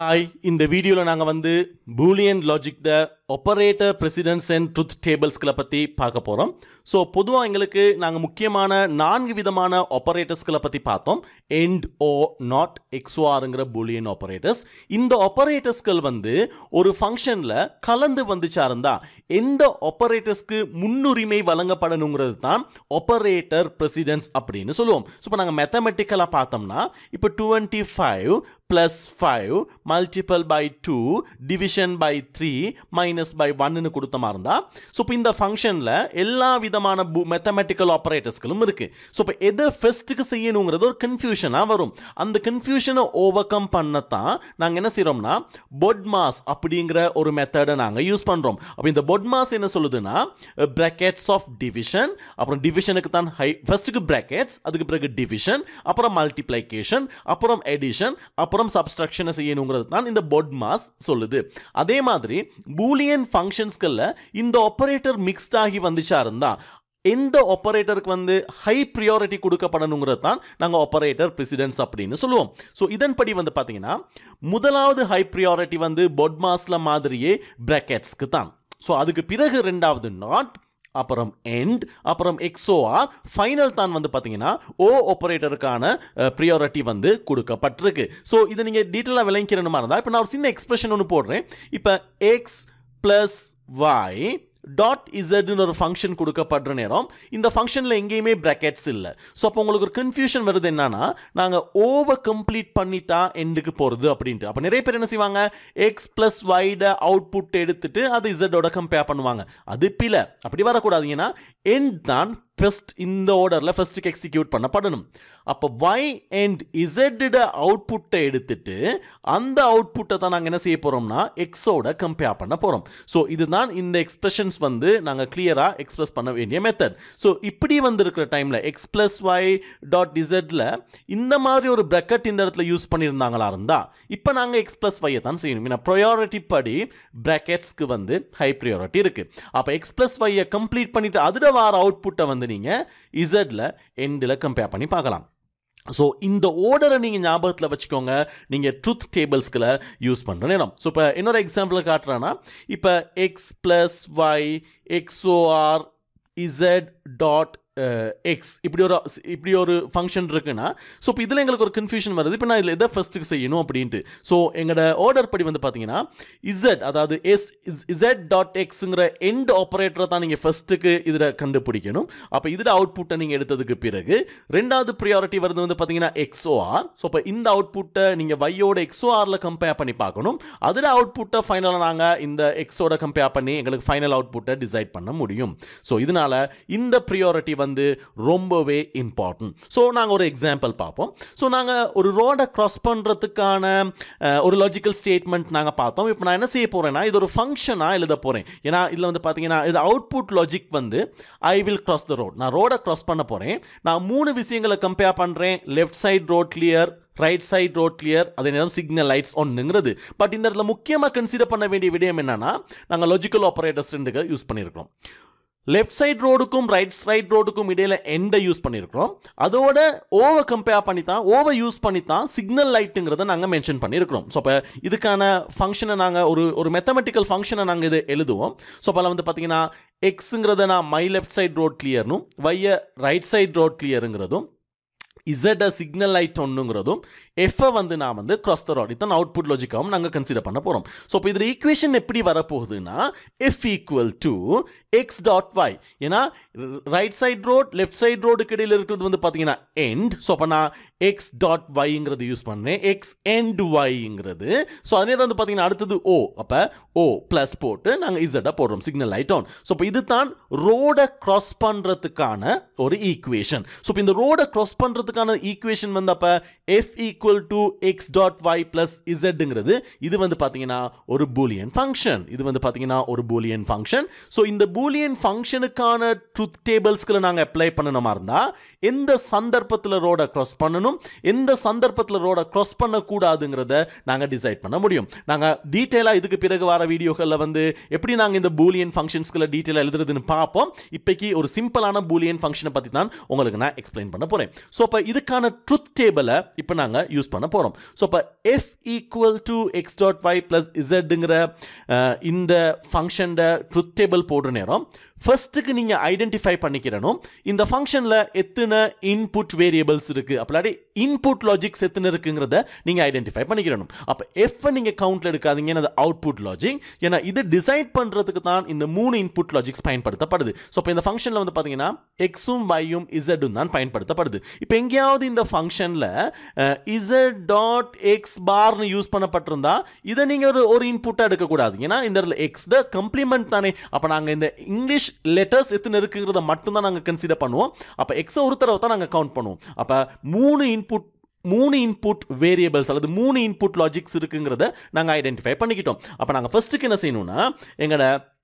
Hi இந்த வீடியோவில் நாங்கள் வந்து boolean logic the operator precedence and truth டேபிள்ஸ்களை பற்றி பார்க்க போகிறோம் ஸோ பொதுவாக எங்களுக்கு நாங்கள் முக்கியமான நான்கு விதமான ஆப்பரேட்டர்ஸ்களை பற்றி பார்த்தோம். எண்ட் ஓ நாட் எக்ஸ்ஓஆருங்கிற பூலியன் ஆப்பரேட்டர்ஸ் இந்த ஆப்பரேட்டர்ஸ்கள் வந்து ஒரு ஃபங்க்ஷனில் கலந்து வந்துச்சா இருந்தால் எந்த ஆப்பரேட்டர்ஸ்க்கு முன்னுரிமை வழங்கப்படணுங்கிறது தான் ஆப்பரேட்டர் பிரசிடென்ஸ் அப்படின்னு சொல்லுவோம். ஸோ இப்போ நாங்கள் மெத்தமெட்டிக்கலாக பார்த்தோம்னா இப்போ twenty five plus five multiple by two division by three minus by ஒன்னு கொடுத்த மாதிரி இருந்தால் ஸோ இப்போ இந்த ஃபங்க்ஷனில் எல்லா விதமான மெத்தமெட்டிக்கல் ஆப்பரேட்டர்ஸ்களும் இருக்குது ஸோ இப்போ எதை ஃபெஸ்ட்டுக்கு செய்யணுங்கிறது ஒரு கன்ஃபியூஷனாக வரும். அந்த கன்ஃபியூஷனை ஓவர் கம் பண்ணத்தான் நாங்கள் என்ன செய்கிறோம்னா பொட்மாஸ் அப்படிங்கிற ஒரு மெத்தடை நாங்கள் யூஸ் பண்ணுறோம் அப்போ இந்த பொட்மாஸ் என்ன சொல்லுதுன்னா பிராக்கெட்ஸ் ஆஃப் டிவிஷன் அப்புறம் டிவிஷனுக்கு தான் ஹை ஃபஸ்ட்டுக்கு பிராக்கெட்ஸ் அதுக்கு பிறகு டிவிஷன் அப்புறம் மல்டிப்ளைகேஷன் அப்புறம் எடிஷன் அப்புறம் சப்ஸ்ட்ரக்ஷனை செய்யணுங்கிறது தான் இந்த பொட்மாஸ் சொல்லுது. அதே மாதிரி பூலியன் ஃபங்க்ஷன்ஸ்களில் இந்த ஆப்பரேட்டர் மிக்ஸ்ட் ஆகி வந்துச்சா இருந்தால் எந்த ஆப்பரேட்டருக்கு வந்து ஹை ப்ரியாரிட்டி கொடுக்கப்படணுங்கிறது தான் நாங்கள் ஆப்பரேட்டர் பிரசிடென்ஸ் அப்படின்னு சொல்லுவோம். ஸோ இதன்படி வந்து பார்த்தீங்கன்னா முதலாவது ஹை ப்ரியாரிட்டி வந்து பொட்மாஸில் மாதிரியே பிராக்கெட்ஸ்க்கு தான். ஸோ அதுக்கு பிறகு ரெண்டாவது நாட் அப்புறம் எண்ட் அப்புறம் எக்ஸோஆர் ஃபைனல் தான் வந்து பார்த்தீங்கன்னா ஓ ஆப்பரேட்டருக்கான ப்ரியாரிட்டி வந்து கொடுக்கப்பட்டிருக்கு. ஸோ இதை நீங்கள் டீட்டெயிலாக விளங்கிக்கிறணுமா இருந்தால் இப்போ நான் ஒரு சின்ன எக்ஸ்பிரஷன் ஒன்று போடுறேன். இப்போ எக்ஸ் ப்ளஸ் வாய் டாட் இசட்னு ஒரு ஃபங்க்ஷன் கொடுக்கப்படுற நேரம் இந்த ஃபங்க்ஷனில் எங்கேயுமே ப்ராக்கெட்ஸ் இல்லை. ஸோ அப்போ உங்களுக்கு ஒரு கன்ஃபியூஷன் வருது என்னன்னா நாங்கள் ஓவர் கம்ப்ளீட் பண்ணிட்டா எண்டுக்கு போகிறது அப்படின்ட்டு. அப்போ நிறைய பேர் என்ன செய்வாங்க? எக்ஸ் ப்ளஸ் வைட அவுட்புட் எடுத்துட்டு அது இசட்டோட கம்பேர் பண்ணுவாங்க. அது பில அப்படி வரக்கூடாது. ஏன்னா எண்ட் தான் ஃபர்ஸ்ட் இந்த ஆர்டரில் ஃபர்ஸ்ட்டுக்கு எக்ஸிக்யூட் பண்ணப்படணும். அப்போ ஒய் அண்ட் இசட்டிட அவுட்புட்டை எடுத்துட்டு அந்த அவுட்புட்டை தான் நாங்கள் என்ன செய்ய போகிறோம்னா எக்ஸோட கம்பேர் பண்ண போகிறோம் ஸோ இதுதான் இந்த எக்ஸ்பிரஷன்ஸ் வந்து நாங்கள் கிளியராக எக்ஸ்பிரஸ் பண்ண வேண்டிய மெத்தட் ஸோ இப்படி வந்திருக்கிற டைமில் எக்ஸ் ப்ளஸ் ஒய் டாட் இசட்டில் இந்த மாதிரி ஒரு ப்ரெக்கட் இந்த இடத்துல யூஸ் பண்ணியிருந்தாங்களா இருந்தால் இப்போ நாங்கள் எக்ஸ் ப்ளஸ் ஒய்யை தான் செய்யணும். ஏன்னா ப்ரையாரிட்டி படி ப்ராக்கெட்ஸ்க்கு வந்து ஹை ப்ரையாரிட்டி இருக்குது அப்போ எக்ஸ் ப்ளஸ் ஒய்யை கம்ப்ளீட் பண்ணிவிட்டு அதில் வர அவுட்புட்டை வந்து நீங்கள் இசட்டில் எண்டில் கம்பேர் பண்ணி பார்க்கலாம். ஸோ இந்த ஓர்டரை நீங்கள் ஞாபகத்தில் வச்சுக்கோங்க. நீங்கள் ட்ரூத் டேபிள்ஸ்களை யூஸ் பண்ணுற நேரம். ஸோ இப்போ இன்னொரு எக்ஸாம்பிள் காட்டுறேன்னா இப்போ x plus y xor z dot x uh, இப்படி ஒரு இப்படி ஒரு ஃபங்க்ஷன் இருக்குன்னா ஸோ இப்போ இதில் எங்களுக்கு ஒரு கன்ஃபியூஷன் வருது. இப்போ நான் இதில் எதை ஃபஸ்ட்டுக்கு செய்யணும் அப்படின்ட்டு. ஸோ எங்களோட ஆர்டர் படி வந்து பார்த்தீங்கன்னா இசட் அதாவது எஸ் இசட் டாட் எக்ஸுங்கிற எண்ட் ஆப்ரேட்டரை தான் நீங்கள் ஃபஸ்ட்டுக்கு இதில் கண்டுபிடிக்கணும். அப்போ இதில் அவுட்புட்டை நீங்கள் எடுத்ததுக்கு பிறகு ரெண்டாவது ப்ரியாரிட்டி வருது வந்து பார்த்தீங்கன்னா எக்ஸ்ஓஆர் ஸோ இப்போ இந்த அவுட்புட்டை நீங்கள் வையோட எக்ஸ்ஓஆரில் கம்பேர் பண்ணி பார்க்கணும். அதில் அவுட்புட்டை ஃபைனலாக நாங்கள் இந்த எக்ஸோட கம்பேர் பண்ணி எங்களுக்கு ஃபைனல் அவுட்புட்டை டிசைட் பண்ண முடியும். ஸோ இதனால் இந்த ப்ரியாரிட்டி வந்து ரொம்பவே இம்பார்ட்டன்ட் ஸோ நாங்கள் ஒரு எக்ஸாம்பிள் பார்ப்போம். ஸோ நாங்கள் ஒரு ரோடை க்ராஸ் பண்ணுறதுக்கான ஒரு லாஜிக்கல் ஸ்டேட்மெண்ட் நாங்கள் பார்த்தோம். இப்போ நான் என்ன செய்ய போகிறேன்னா இது ஒரு ஃபங்க்ஷனாக எழுத போகிறேன் ஏன்னா இதில் வந்து பார்த்தீங்கன்னா இது அவுட்புட் லாஜிக் வந்து I will cross the road நான் ரோடை க்ராஸ் பண்ண போகிறேன் நான் மூணு விஷயங்களை கம்பேர் பண்ணுறேன் left side road clear right side road clear அதே நேரம் சிக்னல் லைட்ஸ் ஒன்றுங்கிறது பட் இந்த இடத்துல முக்கியமாக கன்சிடர் பண்ண வேண்டிய விடயம் என்னன்னா நாங்கள் லாஜிக்கல் ஆப்ரேட்டர்ஸ் ரெண்டுக்கு யூஸ் பண்ணியிருக்கோம் லெஃப்ட் சைட் ரோடுக்கும் ரைட் சைட் ரோடுக்கும் இடையில எண்டை யூஸ் பண்ணியிருக்கிறோம் அதோட ஓவர் கம்பேர் பண்ணி தான் ஓவர் யூஸ் பண்ணி தான் சிக்னல் லைட்டுங்கிறத நாங்கள் மென்ஷன் பண்ணியிருக்கிறோம் ஸோ இப்போ இதுக்கான ஃபங்க்ஷனை நாங்கள் ஒரு ஒரு மெத்தமெட்டிக்கல் ஃபங்க்ஷனை நாங்கள் இது எழுதுவோம். ஸோ அப்போ வந்து பார்த்தீங்கன்னா எக்ஸுங்கிறத நான் மை லெஃப்ட் சைட் ரோட் கிளியர்னும் வைய ரைட் சைட் ரோட் கிளியருங்கிறதும் இசட் சிக்னல் லைட் ஒன்றுங்கிறதும் எஃப்ஐ வந்து நான் வந்து கிராஸ் த ராட் இதான் அவுட்புட் லாஜிக்காகவும் நாங்கள் கன்சிடர் பண்ண போகிறோம் ஸோ இப்போ இதில் ஈக்குவேஷன் எப்படி வரப்போகுதுன்னா F equal to x dot y ஏன்னா right side road left side ரோடுக்கு இடையில் இருக்கிறது வந்து பார்த்தீங்கன்னா எண்ட் ஸோ அப்போ நான் எக்ஸ் டாட் ஒய்ங்கிறது யூஸ் பண்ணேன் எக்ஸ் எண்ட் ஒய்ங்கிறது ஸோ அதே வந்து பார்த்தீங்கன்னா அடுத்தது ஓ அப்போ ஓ ப்ளஸ் போட்டு நாங்கள் இசட்டாக போடுறோம். சிக்னல் லைட் ஆன் ஸோ இப்போ இது தான் ரோடை க்ராஸ் பண்ணுறதுக்கான ஒரு ஈக்குவேஷன் ஸோ இப்போ இந்த ரோடை க்ராஸ் பண்ணுறதுக்கான ஈக்குவேஷன் வந்து அப்போ F equal equal to x dot y plus இசட்ங்கிறது இது வந்து பார்த்தீங்கன்னா ஒரு பூலியன் ஃபங்க்ஷன் இது வந்து பார்த்தீங்கன்னா ஒரு பூலியன் ஃபங்க்ஷன் ஸோ இந்த பூலியன் ஃபங்க்ஷனுக்கான ட்ரூத் டேபிள்ஸ்களை நாங்கள் அப்ளை பண்ணணுமா இருந்தால் எந்த சந்தர்ப்பத்தில் ரோடை க்ராஸ் பண்ணணும் எந்த சந்தர்ப்பத்தில் ரோடை க்ராஸ் பண்ணக்கூடாதுங்கிறத நாங்கள் டிசைட் பண்ண முடியும். நாங்கள் டீட்டெயிலாக இதுக்கு பிறகு வர வீடியோக்களில் வந்து எப்படி நாங்கள் இந்த பூலியன் ஃபங்க்ஷன்ஸ்களை டீட்டெயிலாக எழுதுறதுன்னு பார்ப்போம். இப்போக்கி ஒரு சிம்பிளான பூலியன் ஃபங்க்ஷனை பற்றி தான் உங்களுக்கு நான் எக்ஸ்பிளைன் பண்ண போகிறேன் ஸோ அப்போ இதுக்கான ட்ரூத் டேபிளை இப்போ நாங்கள் யூஸ் பண்ண போகிறோம் ஸோ இப்போ F equal to x dot y plus இசட்டுங்கிற இந்த ஃபங்க்ஷன் ட்ரூத் டேபிள் போடுற நேரம் ஃபர்ஸ்ட்டுக்கு நீங்கள் ஐடென்டிஃபை பண்ணிக்கிறனும் இந்த ஃபங்க்ஷனில் எத்தனை இன்புட் வேரியபிள்ஸ் இருக்குது அப்படி இன்புட் லாஜிக்ஸ் செத்துன்னு இருக்குங்கிறத நீங்கள் ஐடென்டிஃபை பண்ணிக்கிறணும். அப்போ எஃப் நீங்கள் கவுண்டில் எடுக்காதீங்க அது அவுட்புட் லாஜிக் ஏன்னா இது டிசைட் பண்ணுறதுக்கு தான் இந்த மூணு இன்புட் லாஜிக்ஸ் பயன்படுத்தப்படுது. ஸோ இப்போ இந்த ஃபங்க்ஷனில் வந்து பார்த்தீங்கன்னா எக்ஸும் வையும் இசடும் தான் பயன்படுத்தப்படுது. இப்போ எங்கேயாவது இந்த ஃபங்க்ஷனில் இசட் டாட் எக்ஸ் பார்னு யூஸ் பண்ணப்பட்டிருந்தா இதை நீங்கள் ஒரு ஒரு இன்புட்டாக எடுக்கக்கூடாது. ஏன்னா இந்த இடத்துல எக்ஸ் த கம்ப்ளிமெண்ட் தானே. அப்போ நாங்கள் இந்த இங்கிலீஷ் லெட்டர்ஸ் எத்தனை இருக்குங்கிறத மட்டும்தான் நாங்கள் கன்சிடர் பண்ணுவோம். அப்போ எக்ஸை ஒரு தடவை தான் நாங்கள் கவுண்ட் பண்ணுவோம். அப்போ மூணு இன்புட் மூணு இன்புட் வேரியபிள்ஸ் அல்லது மூணு இன்புட் லாஜிக்ஸ் இருக்குங்கிறத நாங்கள் ஐடென்டிஃபை பண்ணிக்கிட்டோம். அப்போ நாங்கள் ஃபர்ஸ்ட்டுக்கு என்ன செய்யணும்னா எங்களோட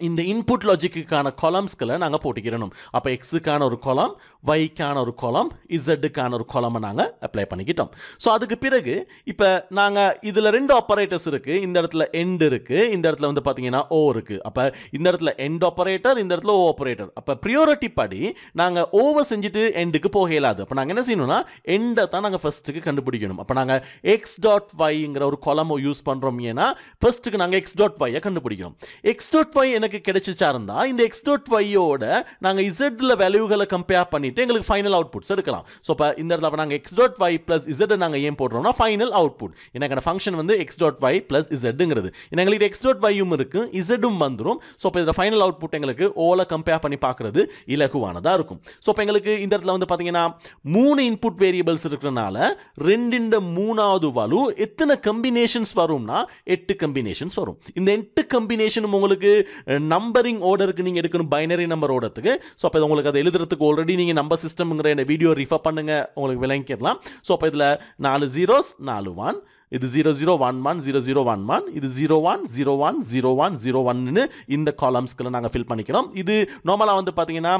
இந்த இன்புட் லாஜிக்குக்கான கொலம்ஸ்களை நாங்கள் போட்டுக்கிறணும். அப்போ எக்ஸுக்கான ஒரு கொலம் வைக்கான ஒரு கொலம் இசட்டுக்கான ஒரு கொலமை நாங்கள் அப்ளை பண்ணிக்கிட்டோம். ஸோ அதுக்கு பிறகு இப்போ நாங்கள் இதில் ரெண்டு ஆப்பரேட்டர்ஸ் இருக்குது இந்த இடத்துல எண்டு இருக்குது இந்த இடத்துல வந்து பார்த்தீங்கன்னா ஓ இருக்குது அப்போ இந்த இடத்துல எண்ட் ஆப்பரேட்டர் இந்த இடத்துல ஓ ஆப்பரேட்டர் அப்போ ப்ரியோரிட்டி படி நாங்கள் ஓவை செஞ்சுட்டு எண்டுக்கு போக இயலாது. அப்போ நாங்கள் என்ன செய்யணும்னா எண்டை தான் நாங்கள் ஃபஸ்ட்டுக்கு கண்டுபிடிக்கணும். அப்போ நாங்கள் எக்ஸ் டாட் ஒய்ங்கிற ஒரு கொலமோ யூஸ் பண்ணுறோம் ஏன்னா ஃபஸ்ட்டுக்கு நாங்கள் எக்ஸ் டாட் ஒய்யை கண்டுபிடிக்கிறோம். எக்ஸ் டாட் ஒய் எனக்கு கிடைச்சிச்சா இருந்தால் இந்த எக்ஸ் டாட் ஒய்யோட நாங்கள் இசட்டில் வேல்யூகளை கம்பேர் பண்ணிட்டு எங்களுக்கு ஃபைனல் அவுட்புட்ஸ் எடுக்கலாம். ஸோ இப்போ இந்த இடத்துல நாங்கள் எக்ஸ் டாட் ஒய் ப்ளஸ் இசட்டை நாங்கள் ஏன் போடுறோம்னா ஃபைனல் அவுட்புட் எனக்கான ஃபங்க்ஷன் வந்து எக்ஸ் டாட் ஒய் ப்ளஸ் இசட்டுங்கிறது எங்களுக்கு எக்ஸ் டாட் ஒய்யும் இருக்கும் இசட்டும் வந்துடும் ஸோ இப்போ இதில் ஃபைனல் அவுட்புட் எங்களுக்கு ஓல கம்பேர் பண்ணி பார்க்குறது இலகுவானதாக இருக்கும். ஸோ இப்போ எங்களுக்கு இந்த இடத்துல வந்து பார்த்தீங்கன்னா மூணு இன்புட் வேரியபிள்ஸ் இருக்கிறனால ரெண்டு மூணாவது வலு எத்தனை கம்பினேஷன்ஸ் வரும்னா எட்டு கம்பினேஷன்ஸ் வரும். இந்த எட்டு கம்பினேஷனும் உங்களுக்கு நம்பரிங் ஆர்டருக்கு நீங்கள் எடுக்கணும் பைனரி நம்பர் ஓடத்துக்கு ஸோ அப்போ உங்களுக்கு அதை எழுதுறதுக்கு ஆல்ரெடி நீங்கள் நம்பர் சிஸ்டம்ங்கிற என்ன வீடியோ ரிஃபர் பண்ணுங்க உங்களுக்கு விளங்கிக்கலாம் ஸோ அப்போ இதில் நாலு ஜீரோஸ் நாலு ஒன் இது zero zero one one zero zero one one இது zero one zero one zero one zero ஒன்னு இந்த காலம்ஸ்களை நாங்கள் ஃபில் பண்ணிக்கிறோம். இது நார்மலாக வந்து பார்த்தீங்கன்னா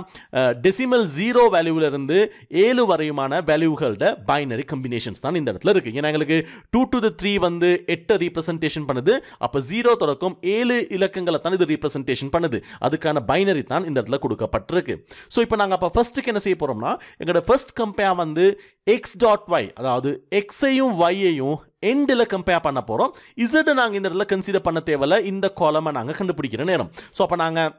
டெசிமல் ஜீரோ வேல்யூவிலிருந்து ஏழு வரையுமான வேல்யூகளோட பைனரி கம்பினேஷன்ஸ் தான் இந்த இடத்துல இருக்குது ஏன்னா எங்களுக்கு டூ டு த த்ரீ வந்து எட்டு ரீப்ரசன்டேஷன் பண்ணுது. அப்போ ஜீரோ தொடக்கம் ஏழு இலக்கங்களை தான் இது ரீப்ரசன்டேஷன் பண்ணுது. அதுக்கான பைனரி தான் இந்த இடத்துல கொடுக்கப்பட்டிருக்கு. ஸோ இப்போ நாங்கள் அப்போ ஃபஸ்ட்டுக்கு என்ன செய்ய போகிறோம்னா எங்களோட ஃபர்ஸ்ட் கம்பேர் வந்து எக்ஸ் டாட் ஒய் அதாவது எக்ஸையும் ஒய்யையும் எண்டில் கம்பேர் பண்ண போகிறோம் இசட்டை நாங்கள் இந்த இடத்துல கன்சிடர் பண்ண தேவையில்ல. இந்த காலமை நாங்கள் கண்டுபிடிக்கிற நேரம். ஸோ அப்போ நாங்கள்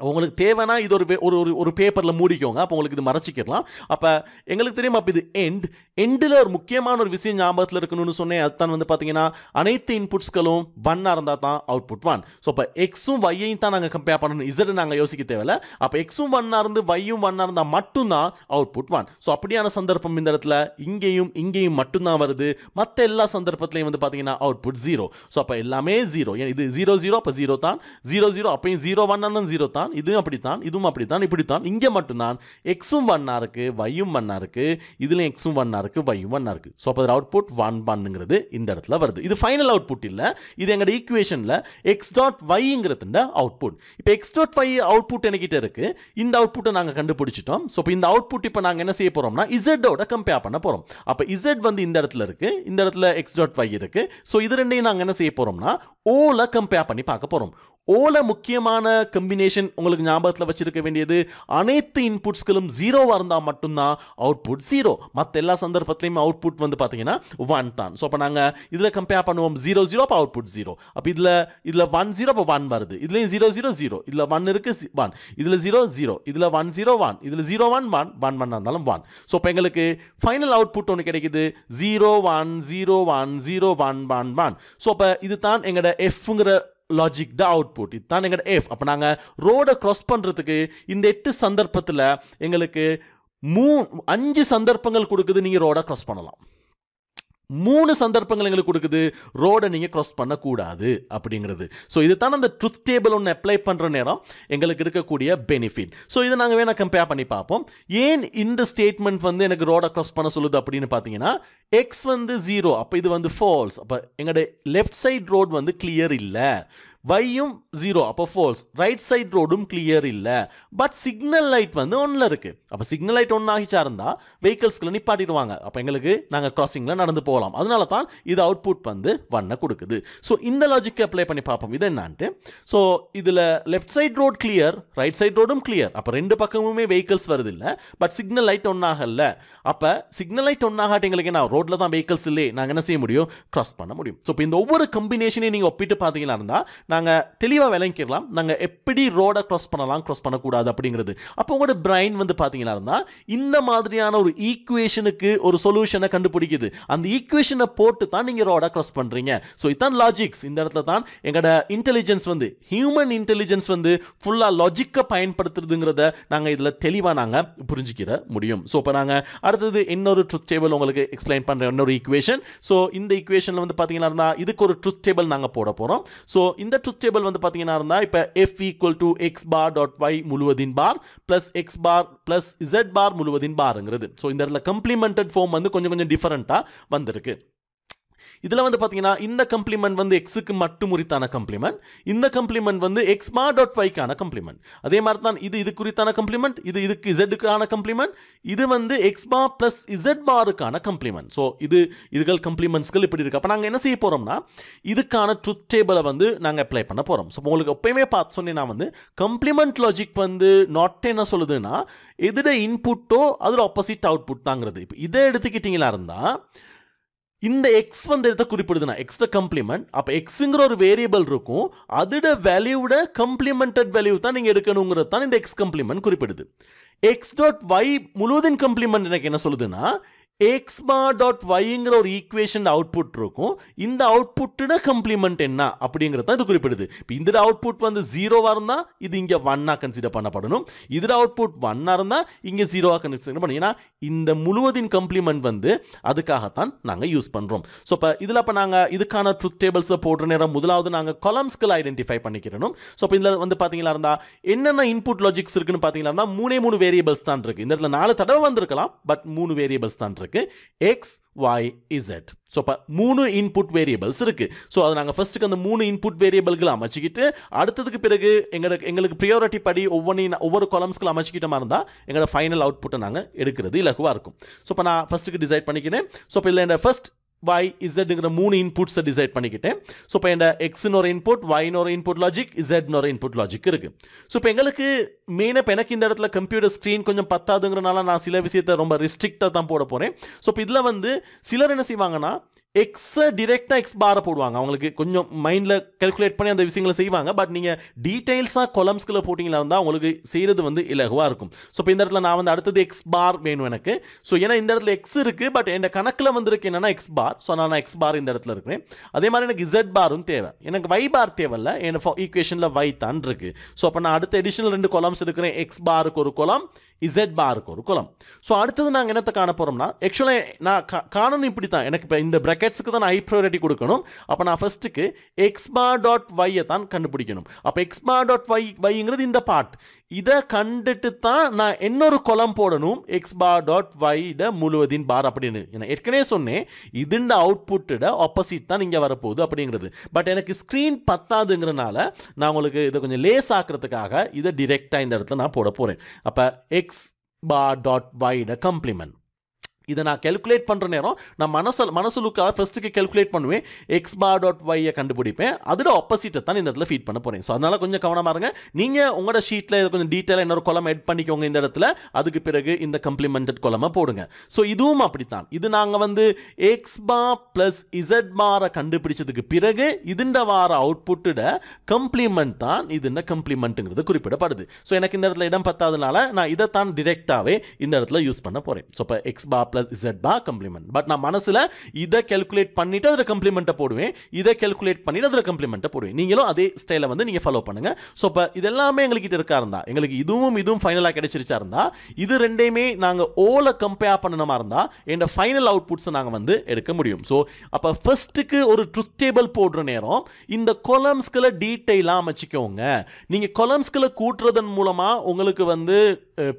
உங்களுக்கு தேவைன்னா இது ஒரு ஒரு ஒரு ஒரு பேப்பரில் மூடிக்கோங்க. அப்போ உங்களுக்கு இது மறைச்சிக்கலாம் அப்போ எங்களுக்கு தெரியும் அப்போ இது எண்ட் எண்டில் ஒரு முக்கியமான ஒரு விஷயம் ஞாபகத்தில் இருக்கணும்னு சொன்னேன். அதுதான் வந்து பார்த்தீங்கன்னா அனைத்து இன்புட்ஸ்களும் ஒன்னாக இருந்தால் தான் அவுட்புட் ஒன் ஸோ அப்போ எக்ஸும் வையையும் தான் நாங்கள் கம்பேர் பண்ணணும். இசட்டை நாங்கள் யோசிக்க தேவையில்ல. அப்போ எக்ஸும் ஒன்னாக இருந்து வையும் ஒன்னாக இருந்தால் மட்டும்தான் அவுட்புட் ஒன் ஸோ அப்படியான சந்தர்ப்பம் இந்த இடத்துல இங்கேயும் இங்கேயும் மட்டும்தான் வருது. மற்ற எல்லா சந்தர்ப்பத்திலையும் வந்து பார்த்தீங்கன்னா அவுட்புட் ஜீரோ ஸோ அப்போ எல்லாமே ஜீரோ இது ஜீரோ ஜீரோ அப்போ ஜீரோ தான். ஜீரோ ஜீரோ அப்பயும் ஜீரோ ஒன்னாக தான் ஜீரோ தான். இதுவும் அப்படித்தான் இதுவும் அப்படித்தான் இப்படித்தான். இங்கே மட்டும்தான் எக்ஸும் ஒன்னா இருக்கு வையும் ஒன்னாக இருக்கு இதுலேயும் எக்ஸும் ஒன்னா இருக்கு வையும் ஒன்னாக இருக்கு. ஸோ அப்போ அவுட்புட் ஒன் பண்ணுங்கிறது இந்த இடத்துல வருது. இது ஃபைனல் அவுட்புட் இல்லை இது எங்களோட ஈக்குவேஷனில் எக்ஸ் டாட் வைங்கிறது அவுட்புட் இப்போ எக்ஸ் டாட் வை அவுட்புட் என்கிட்ட இருக்கு இந்த அவுட்புட்டை நாங்கள் கண்டுபிடிச்சிட்டோம். ஸோ இப்போ இந்த அவுட்புட் இப்போ நாங்கள் என்ன செய்ய போறோம்னா இசட்டோட கம்பேர் பண்ண போறோம். அப்போ இசட் வந்து இந்த இடத்துல இருக்கு இந்த இடத்துல எக்ஸ் டாட் வை இருக்கு. ஸோ இது ரெண்டையும் நாங்கள் என்ன செய்ய போறோம்னா ஓல கம்பேர் பண்ணி பார்க்க போறோம். ஓல முக்கியமான கம்பினேஷன் உங்களுக்கு ஞாபகத்தில் வச்சிருக்க வேண்டியது அனைத்து இன்புட்ஸ்களும் ஜீரோவாக இருந்தால் மட்டும்தான் அவுட்புட் ஜீரோ மற்ற எல்லா சந்தர்ப்பத்திலையும் அவுட்புட் வந்து பார்த்தீங்கன்னா ஒன் தான். ஸோ அப்போ நாங்கள் இதில் கம்பேர் பண்ணுவோம் ஜீரோ ஜீரோ அப்போ அவுட்புட் ஜீரோ அப்போ இதில் இதில் ஒன் ஜீரோ அப்போ ஒன் வருது. இதுலேயும் ஜீரோ ஜீரோ ஜீரோ இதில் ஒன் இருக்கு ஒன் இதில் ஜீரோ ஜீரோ இதில் ஒன் ஜீரோ ஒன் இதில் zero one one one one இருந்தாலும் ஒன் ஸோ இப்போ எங்களுக்கு ஃபைனல் அவுட்புட் ஒன்று கிடைக்குது. Zero one zero one zero one one one so அப்போ இது தான் எங்களோட எஃப்ங்கிற லாஜிக் த அவுட்புட் இதுதான் எங்களோட எஃப் அப்போ நாங்கள் ரோடை க்ராஸ் பண்ணுறதுக்கு இந்த எட்டு சந்தர்ப்பத்தில் எங்களுக்கு மூ அஞ்சு சந்தர்ப்பங்கள் கொடுக்குது நீங்கள் ரோடை க்ராஸ் பண்ணலாம். மூணு சந்தர்ப்பங்கள் எங்களுக்கு கொடுக்குது. ரோடை நீங்கள் க்ராஸ் பண்ணக்கூடாது அப்படிங்கிறது. ஸோ இது தான் அந்த ட்ருத் டேபிள் ஒன்று அப்ளை பண்ணுற நேரம். எங்களுக்கு இருக்கக்கூடிய பெனிஃபிட் ஸோ இதை நாங்கள் வேணால் கம்பேர் பண்ணி பார்ப்போம். ஏன் இந்த ஸ்டேட்மெண்ட் வந்து எனக்கு ரோடை க்ராஸ் பண்ண சொல்லுது அப்படின்னு பார்த்தீங்கன்னா எக்ஸ் வந்து ஜீரோ அப்போ இது வந்து ஃபால்ஸ் அப்போ எங்களோட லெஃப்ட் சைட் ரோடு வந்து கிளியர் இல்லை. வையும் ஜீரோ அப்போ ஃபோல்ஸ் ரைட் சைட் ரோடும் கிளியர் இல்லை. பட் சிக்னல் லைட் வந்து ஒன்றில் இருக்குது அப்போ சிக்னல் லைட் ஒன்று ஆகிச்சா இருந்தால் வெஹிக்கல்ஸ்களை நிப்பாட்டிடுவாங்க. அப்போ எங்களுக்கு நாங்கள் கிராசிங்கில் நடந்து போகலாம். அதனால தான் இது அவுட்புட் வந்து ஒன்னை கொடுக்குது. ஸோ இந்த லாஜிக்கை அப்ளை பண்ணி பார்ப்போம். இது என்னான்ட்டு? ஸோ இதில் left side road clear right side ரோடும் கிளியர் அப்போ ரெண்டு பக்கமுமே வெஹிக்கல்ஸ் வருது இல்லை பட் சிக்னல் லைட் ஒன்றாகல அப்போ சிக்னல் லைட் ஒன்றாகாட்டி எங்களுக்கு என்ன ரோட்டில் தான் வெஹிக்கல்ஸ் இல்லையே நாங்கள் என்ன செய்ய முடியும்? கிராஸ் பண்ண முடியும். ஸோ இப்போ இந்த ஒவ்வொரு கம்பினேஷனையும் நீங்கள் ஒப்பிட்டு பார்த்தீங்கன்னா இருந்தால் நாங்கள் தெளிவாக விளங்கிடலாம். நாங்கள் எப்படி ரோடை க்ராஸ் பண்ணலாம் க்ராஸ் பண்ணக்கூடாது அப்படிங்கிறது. அப்போ உங்களோட பிரைன் வந்து பார்த்தீங்கன்னா இருந்தால் இந்த மாதிரியான ஒரு ஈக்குவேஷனுக்கு ஒரு சொல்யூஷனை கண்டுபிடிக்குது. அந்த ஈக்குவேஷனை போட்டு தான் நீங்கள் ரோடை க்ராஸ் பண்ணுறீங்க ஸோ இதான் லாஜிக்ஸ் இந்த இடத்துல தான் எங்களோட இன்டெலிஜென்ஸ் வந்து ஹியூமன் இன்டெலிஜென்ஸ் வந்து ஃபுல்லாக லாஜிக்கை பயன்படுத்துறதுங்கிறத நாங்கள் இதில் தெளிவாக நாங்கள் புரிஞ்சிக்கிற முடியும். ஸோ இப்போ நாங்கள் அடுத்தது இன்னொரு ட்ருத் டேபிள் உங்களுக்கு எக்ஸ்பிளைன் பண்ணுற இன்னொரு ஈக்குவேஷன் ஸோ இந்த ஈக்குவேஷனில் வந்து பார்த்தீங்கன்னா இதுக்கு ஒரு ட்ருத் டேபிள் நாங்கள் போட போகிறோம் ஸோ இந்த ட்ரூத் டேபிள் வந்து பார்த்தீங்கன்னா இருந்தால் இப்போ F equal to x bar dot y முழுவதின் bar plus x bar plus z bar முழுவதின் பாருங்கிறது ஸோ இந்த இடத்துல கம்ப்ளிமெண்டட் ஃபார்ம் வந்து கொஞ்சம் கொஞ்சம் டிஃபரெண்ட்டாக வந்திருக்கு. இதில் வந்து பார்த்தீங்கன்னா இந்த கம்ப்ளிமெண்ட் வந்து எக்ஸுக்கு மட்டும் உரித்தான கம்ப்ளிமெண்ட் இந்த கம்ப்ளிமெண்ட் வந்து எக்ஸ் மா டாட் ஃபைக்கான கம்ப்ளிமெண்ட் அதே மாதிரி தான் இது இது குறித்தான கம்ப்ளிமெண்ட் இது இதுக்கு இசட்டுக்கான கம்ப்ளிமெண்ட் இது வந்து எக்ஸ்பா ப்ளஸ் இசட் பாருக்கான கம்ப்ளிமெண்ட் ஸோ இது இதுகள் கம்ப்ளிமெண்ட்ஸ்கள் இப்படி இருக்குது அப்போ நாங்கள் என்ன செய்ய போகிறோம்னா இதுக்கான ட்ருத் டேபிளை வந்து நாங்கள் அப்ளை பண்ண போகிறோம் ஸோ உங்களுக்கு எப்பயுமே பார்த்து சொன்னேன்னா வந்து கம்ப்ளிமெண்ட் லாஜிக் வந்து நாட் என்ன சொல்லுதுன்னா எதிர இன்புட்டோ அதில் ஆப்போசிட் அவுட்புட் தாங்கிறது. இப்போ இதை எடுத்துக்கிட்டீங்களா இருந்தால் இந்த எக்ஸ் வந்து எதை குறிப்பிடுதுன்னா எக்ஸ்ட்ரா கம்ப்ளிமெண்ட் அப்போ எக்ஸுங்கிற ஒரு வேரியபிள் இருக்கும் அதோட வேல்யூட கம்ப்ளிமெண்டட் வேல்யூ தான் நீங்கள் எடுக்கணுங்கிறது தான் இந்த எக்ஸ் கம்ப்ளிமெண்ட் குறிப்பிடுது. எக்ஸ் டாட் ஒய் முழுவதின் கம்ப்ளிமெண்ட் எனக்கு என்ன சொல்லுதுன்னா எக்ஸ்மா டாட் ஒய்ங்கிற ஒரு ஈக்குவேஷன் அவுட்புட் இருக்கும். இந்த அவுட்புட்டோட கம்ப்ளிமெண்ட் என்ன? அப்படிங்கிறது தான் இது குறிப்பிடுது. இப்போ இந்த அவுட்புட் வந்து ஜீரோவாக இருந்தால் இது இங்கே ஒன்னாக கன்சிடர் பண்ணப்படணும். இதில் அவுட்புட் ஒன்னாக இருந்தால் இங்கே ஜீரோவாக கன்சிடர் பண்ணணும். ஏன்னா இந்த முழுவதின் கம்ப்ளிமெண்ட் வந்து அதுக்காகத்தான் நாங்கள் யூஸ் பண்ணுறோம் ஸோ இப்போ இதில் அப்போ நாங்கள் இதுக்கான ட்ரூத் டேபிள்ஸை போடுற நேரம் முதலாவது நாங்கள் கொலம்ஸ்களை ஐடென்டிஃபை பண்ணிக்கிறணும். ஸோ இப்போ இதில் வந்து பார்த்தீங்களா இருந்தால் என்னென்ன இன்புட் லாஜிக்ஸ் இருக்குன்னு பார்த்தீங்களா இருந்தால் மூணே மூணு வேரியபிள்ஸ் தான் இருக்குது இந்த இடத்துல நாலு தடவை வந்திருக்கலாம் பட் மூணு வேரியபிள்ஸ் தான் இருக்குது இருக்கு. எக்ஸ் ஒய் இசட் ஸோ இப்போ மூணு இன்புட் வேரியபிள்ஸ் இருக்குது ஸோ அதை நாங்கள் ஃபஸ்ட்டுக்கு அந்த மூணு இன்புட் வேரியபிள்களை அமைச்சிக்கிட்டு அடுத்ததுக்கு பிறகு எங்களுக்கு எங்களுக்கு ப்ரியாரிட்டி படி ஒவ்வொன்றையும் ஒவ்வொரு கொலம்ஸ்களை அமைச்சிக்கிட்ட மாதிரி இருந்தால் எங்களோட ஃபைனல் அவுட்புட்டை நாங்கள் எடுக்கிறது இலகுவாக இருக்கும். ஸோ இப்போ நான் ஃபஸ்ட்டுக்கு டிசைட் பண்ணிக்கிறேன். ஸோ இப்போ இதில் என்னோட ஃபஸ்ட் y zங்கிற மூணு இன்புட்ஸை டிசைட் பண்ணிக்கிட்டேன் ஸோ இப்போ இந்த எக்ஸ்னு ஒரு இன்புட் ஒய்னு ஒரு இன்புட் லாஜிக் இசட்னு ஒரு இன்புட் லாஜிக் இருக்குது ஸோ இப்போ எங்களுக்கு மெயினாக இப்போ எனக்கு இந்த இடத்துல கம்ப்யூட்டர் ஸ்க்ரீன் கொஞ்சம் பத்தாதுங்கிறனால நான் சில விஷயத்தை ரொம்ப ரிஸ்ட்ரிக்டாக தான் போட போகிறேன் ஸோ இப்போ இதில் வந்து சிலர் என்ன செய்வாங்கன்னா எக்ஸை டிரெக்டாக எக்ஸ் பாரை போடுவாங்க. அவங்களுக்கு கொஞ்சம் மைண்டில் கல்குலேட் பண்ணி அந்த விஷயங்களை செய்வாங்க. பட் நீங்கள் டீட்டெயில்ஸாக கொலம்ஸ்குள்ளே போட்டிங்களா இருந்தால் உங்களுக்கு செய்கிறது வந்து இலகுவாக இருக்கும். ஸோ இப்போ இந்த இடத்துல நான் வந்து அடுத்தது எக்ஸ் பார் வேணும் எனக்கு. ஸோ ஏன்னா இந்த இடத்துல எக்ஸ் இருக்குது பட் என் கணக்கில் வந்திருக்கு என்னென்னா எக்ஸ் பார் ஸோ நான் எக்ஸ் பார் இந்த இடத்துல இருக்கிறேன். அதே மாதிரி எனக்கு இசட் பாரும் தேவை. எனக்கு வை பார் தேவையில்ல. என் ஈக்குவேஷனில் வை தான் இருக்குது ஸோ அப்போ நான் அடுத்த எடிஷனல் ரெண்டு கொலம்ஸ் எடுக்கிறேன். எக்ஸ் பாருக்கு ஒரு கொலம் இசட் பாருக்கு ஒரு குலம். ஸோ அடுத்தது நாங்கள் என்னத்தை காண போகிறோம்னா ஆக்சுவலாக நான் கா காணணும் இப்படி தான் எனக்கு இப்போ இந்த ப்ராக்கெட்ஸுக்கு தான் ஐ ப்ரையாரிட்டி கொடுக்கணும். அப்போ நான் ஃபஸ்ட்டுக்கு எக்ஸ் பார் டாட் வையை தான் கண்டுபிடிக்கணும். அப்போ எக்ஸ் பார் டாட் வை வைங்கிறது இந்த பார்ட் இதை கண்டுட்டு தான் நான் இன்னொரு குளம் போடணும் எக்ஸ் பார் டாட் வைட முழுவதின் பார் அப்படின்னு. நான் ஏற்கனவே சொன்னேன் இதுண்ட அவுட்புட்டோட ஆப்போசிட் தான் இங்கே வரப்போகுது அப்படிங்கிறது. பட் எனக்கு ஸ்க்ரீன் பத்தாதுங்கிறனால நான் உங்களுக்கு இதை கொஞ்சம் லேஸ் ஆக்கிறதுக்காக இதை டிரெக்டாக இந்த இடத்துல நான் போட போகிறேன் அப்போ x bar dot wide complement இதை நான் கேல்குலேட் பண்ணுற நேரம் நான் மனசில் மனசுலுக்காக ஃபஸ்ட்டுக்கு கேல்குலேட் பண்ணுவேன். எக்ஸ் பார் டாட் ஒய்யை கண்டுபிடிப்பேன். அதோட ஆப்போசிட்டை தான் இந்த இடத்துல ஃபீட் பண்ண போகிறேன் ஸோ அதனால் கொஞ்சம் கவனமாக இருங்க. நீங்கள் உங்களோட ஷீட்டில் இதை கொஞ்சம் டீட்டெயிலாக இன்னொரு குளம் எட் பண்ணிக்கோங்க இந்த இடத்துல. அதுக்கு பிறகு இந்த கம்ப்ளிமெண்டட் குளமாக போடுங்க. ஸோ இதுவும் அப்படித்தான். இது நாங்கள் வந்து எக்ஸ் பா ப்ளஸ் இசட் பாரை கண்டுபிடிச்சதுக்கு பிறகு இதுண்ட வார அவுட்புட்டோட கம்ப்ளிமெண்ட் தான் இதுண்ட கம்ப்ளிமெண்ட்டுங்கிறது குறிப்பிடப்படுது. ஸோ எனக்கு இந்த இடத்துல இடம் பத்தாதனால நான் இதை தான் டிரெக்டாகவே இந்த இடத்துல யூஸ் பண்ண போகிறேன் ஸோ இப்போ x bar plus z bar complement but நான் மனசில் இதை கல்குலேட் பண்ணிவிட்டு அதில் கம்ப்ளிமெண்ட்டை போடுவேன். இதை கல்குலேட் பண்ணிவிட்டு அதில் கம்ப்ளிமெண்ட்டை போடுவேன். நீங்களும் அதே ஸ்டைலை வந்து நீங்கள் ஃபாலோ பண்ணுங்கள் ஸோ இப்போ இதெல்லாமே எங்கள்கிட்ட இருக்கா இருந்தால் எங்களுக்கு இதுவும் இதுவும் ஃபைனலாக கிடைச்சிருச்சா இருந்தால் இது ரெண்டையுமே நாங்கள் ஓலை கம்பேர் பண்ணணுமா இருந்தால் என் ஃபைனல் அவுட்புட்ஸை நாங்கள் வந்து எடுக்க முடியும். ஸோ அப்போ ஃபர்ஸ்ட்டுக்கு ஒரு ட்ருத் டேபிள் போடுற நேரம் இந்த கொலம்ஸ்களை டீட்டெயிலாக அமைச்சிக்கோங்க நீங்கள் கொலம்ஸ்களை கூட்டுறதன் மூலமாக உங்களுக்கு வந்து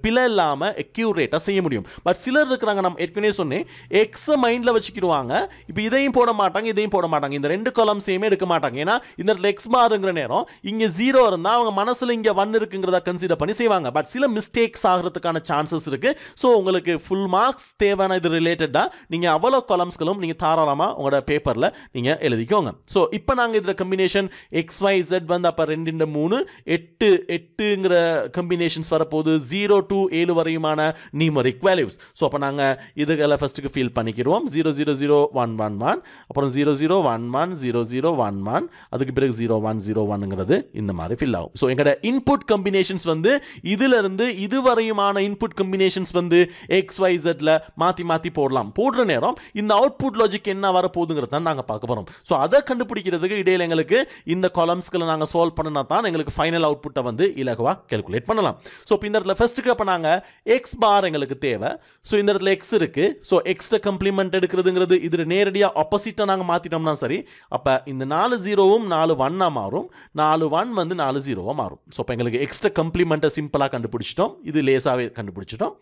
பிழை இல்லாமல் எக்யூரேட்டாக செய்ய முடியும். பட் சிலர் இருக்கிறாங்க நம்ம ஏற்கனவே சொன்னேன் எக்ஸை மைண்டில் வச்சுக்கிடுவாங்க. இப்போ இதையும் போட மாட்டாங்க இதையும் போட மாட்டாங்க. இந்த ரெண்டு கொலம்ஸையுமே எடுக்க மாட்டாங்க. ஏன்னா இந்த இடத்துல எக்ஸ் மாறுங்கிற நேரம் இங்கே ஜீரோ இருந்தால் அவங்க மனசில் இங்கே ஒன் இருக்குங்கிறத கன்சிடர் பண்ணி செய்வாங்க. பட் சில மிஸ்டேக்ஸ் ஆகிறதுக்கான சான்சஸ் இருக்குது ஸோ உங்களுக்கு ஃபுல் மார்க்ஸ் தேவையான இது ரிலேட்டடாக நீங்கள் அவ்வளோ கொலம்ஸ்களும் நீங்கள் தாராளமாக உங்களோட பேப்பரில் நீங்கள் எழுதிக்கோங்க. ஸோ இப்போ நாங்கள் இதில் கம்பினேஷன் எக்ஸ் ஒய் ஜெட் வந்து அப்போ ரெண்டு மூணு எட்டு எட்டுங்கிற கம்பினேஷன்ஸ் வரப்போகுது ஜீரோ டு ஏழு வரையுமான நியூமரிக் வேல்யூஸ் ஸோ அப்போ நாங்கள் இதுகளை ஃபஸ்ட்டுக்கு ஃபீல் பண்ணிக்கிறோம் zero zero zero one one one அப்புறம் zero zero one one zero zero one one அதுக்கு பிறகு ஜீரோ ஒன் ஜீரோ ஒன்னுங்கிறது இந்த மாதிரி ஃபில் ஆகும். ஸோ எங்களோட இன்புட் கம்பினேஷன்ஸ் வந்து இதிலிருந்து இதுவரையுமான இன்புட் கம்பினேஷன்ஸ் வந்து எக்ஸ் ஒய் ஜெட்டில் மாற்றி மாற்றி போடலாம். போடுற நேரம் இந்த அவுட்புட் லாஜிக் என்ன வரப்போகுதுங்கிறது தான் நாங்கள் பார்க்க போகிறோம் ஸோ அதை கண்டுபிடிக்கிறதுக்கு இடையில எங்களுக்கு இந்த காலம்ஸ்களை நாங்கள் சால்வ் பண்ணினா தான் எங்களுக்கு ஃபைனல் அவுட்புட்டை வந்து இலகுவாக கேல்குலேட் பண்ணலாம். ஸோ இப்போ இந்த இடத்துல ஃபர்ஸ்ட்டுக்கு அப்போ நாங்கள் எக்ஸ் பார் எங்களுக்கு தேவை. ஸோ இந்த இடத்துல எக்ஸ் இருக்குது ஸோ எக்ஸ்ட்ரா கம்ப்ளிமெண்ட் எடுக்கிறதுங்கிறது இதில் நேரடியாக ஆப்போசிட்டாக நாங்கள் மாற்றிட்டோம்னா சரி அப்போ இந்த நாலு ஜீரோவும் நாலு ஒன்னாக மாறும். நாலு ஒன் வந்து நாலு ஜீரோவாக மாறும். ஸோ இப்போ எங்களுக்கு எக்ஸ்ட்ரா கம்ப்ளிமெண்ட்டை சிம்பிளாக கண்டுபிடிச்சிட்டோம். இது லேசாகவே கண்டுபிடிச்சிட்டோம்.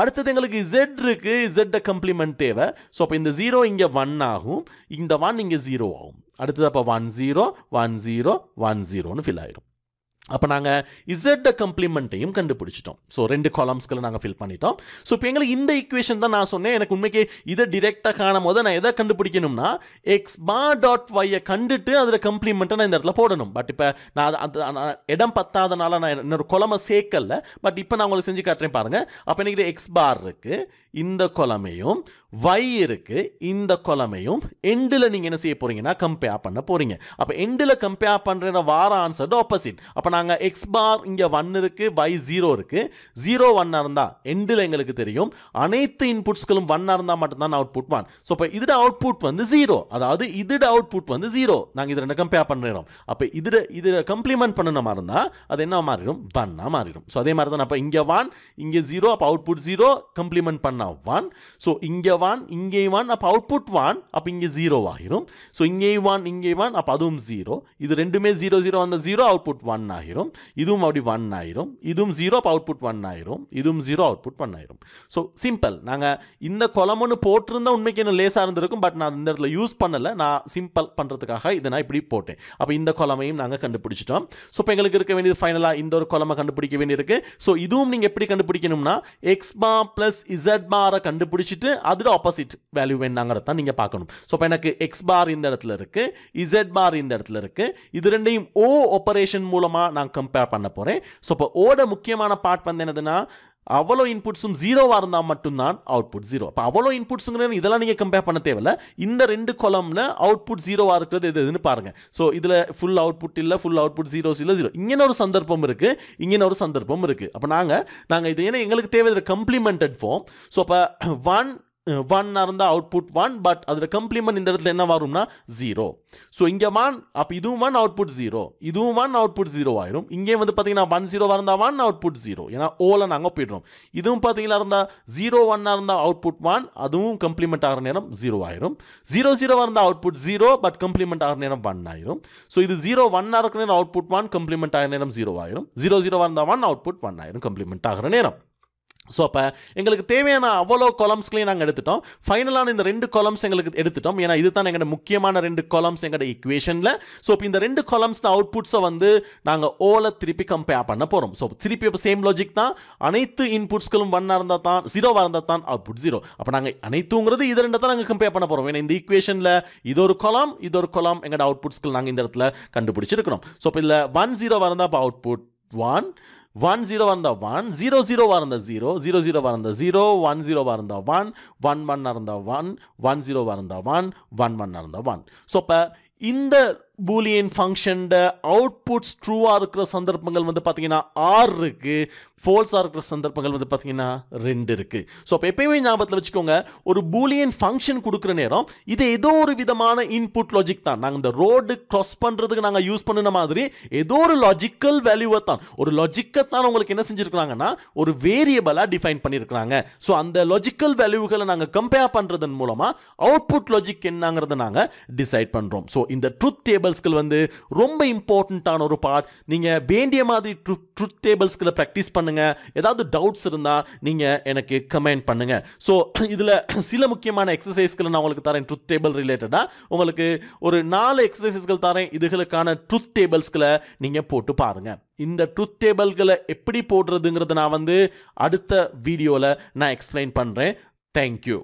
அடுத்தது எங்களுக்கு இசட் இருக்கு. இசட்டை கம்ப்ளிமெண்ட் தேவை. ஸோ அப்போ இந்த ஜீரோ இங்கே ஒன் ஆகும். இந்த ஒன் இங்கே ஜீரோ ஆகும். அடுத்தது அப்போ one zero one zero one ஜீரோன்னு ஃபில் ஆயிடும். அப்போ நாங்கள் இசட் கம்ப்ளிமெண்ட்டையும் கண்டுபிடிச்சிட்டோம். ஸோ ரெண்டு காலம்ஸ்களை நாங்கள் ஃபில் பண்ணிட்டோம். ஸோ இப்போ எங்களுக்கு இந்த ஈக்குவேஷன் தான் நான் சொன்னேன். எனக்கு உண்மைக்கு இதை டிரெக்டாக காணும் போது நான் எதை கண்டுபிடிக்கணும்னா எக்ஸ் பா டாட் ஒய்யை கண்டுட்டு அதில் கம்ப்ளிமெண்ட்டை நான் இந்த இடத்துல போடணும். பட் இப்போ நான் அது அந்த இடம் பத்தாதனால நான் இன்னொரு குலமை சேர்க்கல. பட் இப்போ நான் உங்களுக்கு செஞ்சு காட்டுறேன் பாருங்கள் அப்போ எனக்கு எக்ஸ் பார் இருக்குது இந்த குலமையும் வை இருக்குது இந்த கொலமையும் எண்டில் நீங்கள் என்ன செய்ய போகிறீங்கன்னா கம்பேர் பண்ண போகிறீங்க அப்போ எண்டில் கம்பேர் பண்ணுற வார ஆன்சர் ஆப்போசிட் அப்போ நாங்கள் எக்ஸ் பார் இங்கே ஒன் இருக்குது வை ஜீரோ இருக்குது ஜீரோ ஒன்னாக இருந்தால் எண்டில் எங்களுக்கு தெரியும். அனைத்து இன்புட்ஸ்களும் ஒன்னாக இருந்தால் மட்டும்தான் அவுட்புட் ஒன் ஸோ இப்போ இதோட அவுட்புட் வந்து ஜீரோ அதாவது இதோட அவுட்புட் வந்து ஜீரோ நாங்கள் இது ரெண்டு கம்பேர் பண்ணுறோம் அப்போ இதில் இதில் கம்ப்ளிமெண்ட் பண்ணின மாதிரி இருந்தால் அது என்ன மாறிடும்? ஒன்னாக மாறிடும். ஸோ அதே மாதிரி தான் அப்போ இங்கே ஒன் இங்கே ஜீரோ அப்போ அவுட்புட் ஜீரோ கம்ப்ளிமெண்ட் பண்ண ஒன் ஸோ இங்கே ஒன் இங்கே ஒன் அப்போ அவுட்புட் ஒன் அப்போ இங்கே ஜீரோ ஆகிரும். ஸோ இங்கே ஒன் இங்கே ஒன் அப்போ அதுவும் ஜீரோ இது ரெண்டுமே ஜீரோ ஜீரோ அந்த ஜீரோ அவுட்புட் ஒன் ஆகிரும். இதுவும் அப்படி ஒன் ஆயிரும் இதுவும் ஜீரோ அப்போ அவுட்புட் ஒன் ஆயிரும் இதுவும் ஜீரோ அவுட்புட் ஒன் ஆயிரும் ஸோ சிம்பிள் நாங்கள் இந்த கொலமொன்று போட்டிருந்தா உண்மைக்கு என்ன லேசாக இருந்திருக்கும் பட் நான் இந்த இடத்துல யூஸ் பண்ணலை. நான் சிம்பிள் பண்ணுறதுக்காக இதை நான் இப்படி போட்டேன். அப்போ இந்த குளமையும் நாங்கள் கண்டுபிடிச்சிட்டோம். ஸோ இப்போ எங்களுக்கு இருக்க வேண்டியது ஃபைனலாக இந்த ஒரு குளமை கண்டுபிடிக்க வேண்டியிருக்கு. ஸோ இதுவும் நீங்கள் எப்படி கண்டுபிடிக்கணும்னா எக்ஸ் பார் ப்ளஸ் இசட் பாரை கண்டுபிடிச்சிட்டு அதோட ஆப்போசிட் வேல்யூ வேணாங்கிறத தான் நீங்கள் பார்க்கணும். ஸோ இப்போ எனக்கு எக்ஸ் பார் இந்த இடத்துல இருக்கு இசட் பார் இந்த இடத்துல இருக்கு. இது ரெண்டையும் ஓ ஆப்பரேஷன் மூலமாக நான் கம்பேர் பண்ண போகிறேன் ஸோ இப்போ ஓட முக்கியமான பார்ட் வந்து என்னதுன்னா அவ்வளோ இன்புட்ஸும் ஜீரோவாக இருந்தால் மட்டும்தான் அவுட்புட் ஜீரோ அப்போ அவ்வளோ இன்புட்ஸுங்கிறது இதெல்லாம் நீங்கள் கம்பேர் பண்ண தேவையில்ல. இந்த ரெண்டு கொலமில் அவுட்புட் ஜீரோவாக இருக்கிறது எது எதுன்னு பாருங்கள் ஸோ இதில் ஃபுல் அவுட்புட் இல்லை ஃபுல் அவுட்புட் ஜீரோஸ் இல்லை ஜீரோ இங்கே ஒரு சந்தர்ப்பம் இருக்குது இங்கே ஒரு சந்தர்ப்பம் இருக்குது அப்போ நாங்கள் நாங்கள் இது ஏன்னா எங்களுக்கு தேவை இதில் கம்ப்ளிமெண்டட் ஃபார்ம் ஸோ அப்போ ஒன் ஒன்னாக இருந்தால் அவுட்புட் ஒன் பட் அதில் கம்ப்ளிமெண்ட் இந்த இடத்துல என்ன வரும்னா ஜீரோ ஸோ இங்கே ஒன் அப்போ இதுவும் ஒன் அவுட்புட் ஜீரோ இதுவும் ஒன் அவுட்புட் ஜீரோ ஆயிரும். இங்கே வந்து பார்த்தீங்கன்னா ஒன் ஜீரோவாக இருந்தால் ஒன் அவுட்புட் ஜீரோ ஏன்னா ஓல நாங்கள் போயிடுறோம். இதுவும் பார்த்தீங்கன்னா இருந்தால் ஜீரோ ஒன்னாக இருந்தால் அவுட்புட் ஒன் அதுவும் கம்ப்ளிமெண்ட் ஆகிற நேரம் ஜீரோ ஆயிரும். ஜீரோ ஜீரோவாக இருந்தால் அவுட்புட் ஜீரோ பட் கம்ப்ளிமெண்ட் ஆகிற நேரம் ஒன் ஆயிரும். ஸோ இது ஜீரோ ஒன்னாக இருக்கிற நேரம் அவுட்புட் ஒன் கம்ப்ளிமெண்ட் ஆகிற நேரம் ஜீரோ ஆயிரும். ஜீரோ ஜீரோவாக இருந்தால் ஒன் அவுட்புட் ஒன் ஆயிரும் கம்ப்ளிமெண்ட் ஆகிற நேரம். ஸோ அப்போ எங்களுக்கு தேவையான அவ்வளோ கொலம்ஸ்களையும் நாங்கள் எடுத்துட்டோம். ஃபைனலான இந்த ரெண்டு காலம்ஸ் எங்களுக்கு எடுத்துட்டோம். ஏன்னா இதுதான் எங்களோட முக்கியமான ரெண்டு காலம்ஸ் எங்களோட இக்குவேஷனில் ஸோ இப்போ இந்த ரெண்டு காலம்ஸ் அவுட்புட்ஸை வந்து நாங்கள் ஓல திருப்பி கம்பேர் பண்ண போகிறோம் ஸோ திருப்பி இப்போ சேம் லாஜிக் தான். அனைத்து இன்புட்ஸ்களும் ஒன்னாக இருந்தால் தான் ஜீரோவாக இருந்தால் தான் அவுட்புட் ஜீரோ அப்போ நாங்கள் அனைத்துங்கிறது இது ரெண்டு தான் நாங்கள் கம்பேர் பண்ண போகிறோம் ஏன்னா இந்த இக்குவேஷனில் இது ஒரு காலம் இது ஒரு காலம் எங்களோட அவுட்புட்ஸ்கள் நாங்கள் இந்த இடத்துல கண்டுபிடிச்சிருக்கிறோம். ஸோ இப்போ இதில் ஒன் ஜீரோவாக இருந்தால் இப்போ அவுட்புட் ஒன் ஒன் ஜீரோவாக இருந்தால் ஒன் ஜீரோ ஜீரோவாக இருந்தால் ஜீரோ ஜீரோ ஜீரோவாக இருந்தால் ஜீரோ ஒன் ஜீரோவாக இருந்தால் ஒன் ஒன் ஒன்னாக இருந்தால் ஒன் ஒன் ஜீரோவாக இருந்தால் ஒன் ஒன் ஒன்னாக இருந்தால் ஒன் ஸோ இப்போ இந்த பூலியன் ஃபங்க்ஷன்ட அவுட்புட்ஸ் ட்ரூவாக இருக்கிற சந்தர்ப்பங்கள் வந்து பார்த்தீங்கன்னா ஆறு இருக்குது ஃபோல்ஸாக இருக்கிற சந்தர்ப்பங்கள் வந்து பார்த்தீங்கன்னா ரெண்டு இருக்குது ஸோ அப்போ எப்பயுமே ஞாபகத்தில் வச்சுக்கோங்க ஒரு பூலியன் ஃபங்க்ஷன் கொடுக்குற நேரம் இது ஏதோ ஒரு விதமான இன்புட் லாஜிக் தான். நாங்கள் இந்த ரோடு க்ராஸ் பண்ணுறதுக்கு நாங்கள் யூஸ் பண்ணின மாதிரி ஏதோ ஒரு லாஜிக்கல் வேல்யூவை தான். ஒரு லாஜிக்கை தான் உங்களுக்கு என்ன செஞ்சுருக்கிறாங்கன்னா ஒரு வேரியபிளாக டிஃபைன் பண்ணியிருக்கிறாங்க ஸோ அந்த லாஜிக்கல் வேல்யூகளை நாங்கள் கம்பேர் பண்ணுறதன் மூலமாக அவுட்புட் லாஜிக் என்னங்கிறத நாங்கள் டிசைட் பண்ணுறோம் ஸோ இந்த ட்ருத் டேபிள்ஸ்கள் வந்து ரொம்ப இம்பார்ட்டண்ட்டான ஒரு பார்ட் நீங்கள் வேண்டிய மாதிரி ட்ருத் ட்ருத் டேபிள்ஸ்களை ப்ராக்டிஸ் பண்ணுங்கள் ஏதாவது டவுட்ஸ் இருந்தால் நீங்கள் எனக்கு கமெண்ட் பண்ணுங்கள் ஸோ இதில் சில முக்கியமான எக்ஸசைஸ்களை நான் உங்களுக்கு தரேன். ட்ரூத் டேபிள் ரிலேட்டடாக உங்களுக்கு ஒரு நாலு எக்ஸசைசஸ்கள் தரேன். இதுகளுக்கான ட்ரூத் டேபிள்ஸ்களை நீங்கள் போட்டு பாருங்கள் இந்த ட்ரூத் டேபிள்களை எப்படி போடுறதுங்கிறத நான் வந்து அடுத்த வீடியோவில் நான் எக்ஸ்பிளைன் பண்ணுறேன் தேங்க்யூ